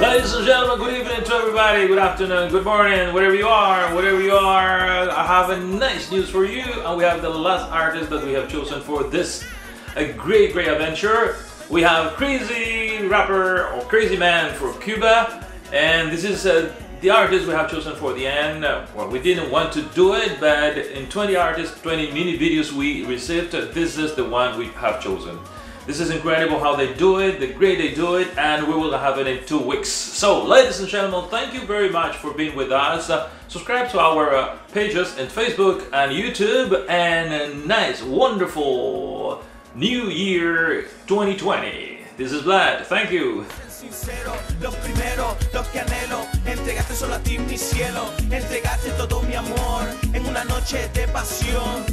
gentlemen, good evening to everybody. Good afternoon, good morning, wherever you are, whatever you are. I have a nice news for you, and we have the last artist that we have chosen for this a great, great adventure. We have Crazy Rapper or Crazy Man for Cuba, and this is uh, the artist we have chosen for the end. Uh, well, we didn't want to do it, but in 20 artists, 20 mini videos we received, this is the one we have chosen. This is incredible how they do it, the great they do it, and we will have it in two weeks. So, ladies and gentlemen, thank you very much for being with us. Uh, subscribe to our uh, pages in Facebook and YouTube, and a nice, wonderful New Year 2020. This is Vlad. Thank you. sincero, lo primero, lo que anhelo, entregarte solo a ti mi cielo, entregarte todo mi amor en una noche de pasión.